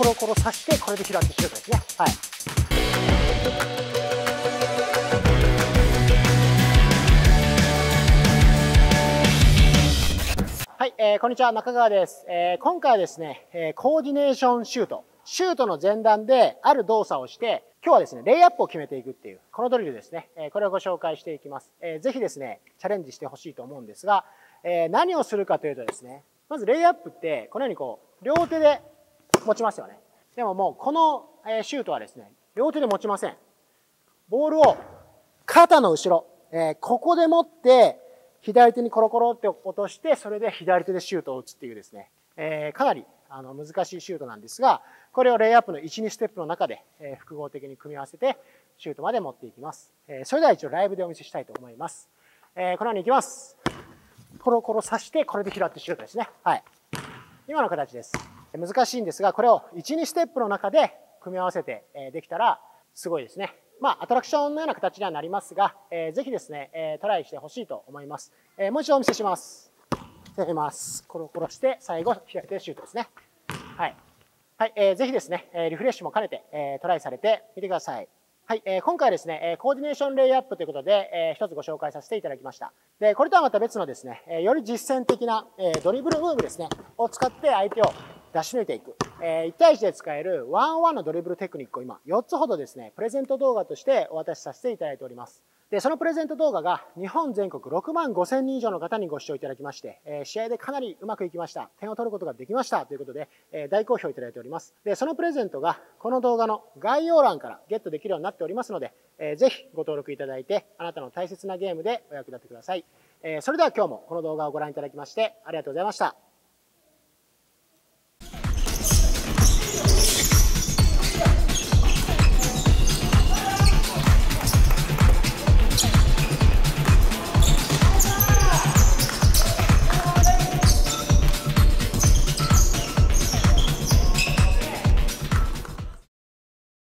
コロコロ刺してこれで開ってシュートですねはい。はい、えーこんにちは中川です、えー今回はですね、えーコーディネーションシュート。シュートの前段である動作をして今日はですねレイアップを決めていくっていうこのドリルですね、えーこれをご紹介していきます、えーぜひですねチャレンジしてほしいと思うんですが、えー何をするかというとですねまずレイアップってこのようにこう両手で持ちますよねでももうこのシュートはですね両手で持ちませんボールを肩の後ろ、えここで持って、左手にコロコロって落として、それで左手でシュートを打つっていうですね、えかなりあの難しいシュートなんですが、これをレイアップの1、2ステップの中で、え複合的に組み合わせて、シュートまで持っていきます。えそれでは一応ライブでお見せしたいと思います。えこのようにいきます。コロコロ刺して、これで拾ってシュートですね。はい。今の形です。難しいんですが、これを1、2ステップの中で組み合わせてできたらすごいですね。まあ、アトラクションのような形にはなりますが、えーぜひですね、えートライしてほしいと思います。えーもう一度お見せします。やります。コロコロして、最後、開いてシュートですね。はい。はい、えーぜひですね、えーリフレッシュも兼ねて、えートライされてみてください。はい、えー今回ですね、えーコーディネーションレイアップということで、えー一つご紹介させていただきました。で、これとはまた別のですね、えーより実践的な、えードリブルムーブですね、を使って相手を出し抜いていく。えー1対1で使えるワンオンワンのドリブルテクニックを今、4つほどですね、プレゼント動画としてお渡しさせていただいております。で、そのプレゼント動画が日本全国6万5千人以上の方にご視聴いただきまして、えー試合でかなりうまくいきました。点を取ることができましたということで、えー大好評いただいております。で、そのプレゼントがこの動画の概要欄からゲットできるようになっておりますので、えーぜひご登録いただいて、あなたの大切なゲームでお役立てください。えーそれでは今日もこの動画をご覧いただきましてありがとうございました。